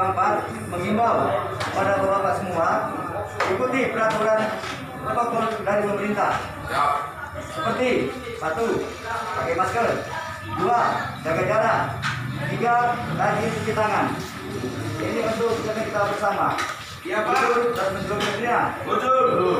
Transportasi mengimbau pada bapak-bapak semua ikuti peraturan protokol dari pemerintah. Ya. Seperti satu, pakai masker, dua, jaga jarak, tiga, rajin cuci tangan. Ini untuk kita kita bersama. Iya Pak. Dan menurut Betul. Betul.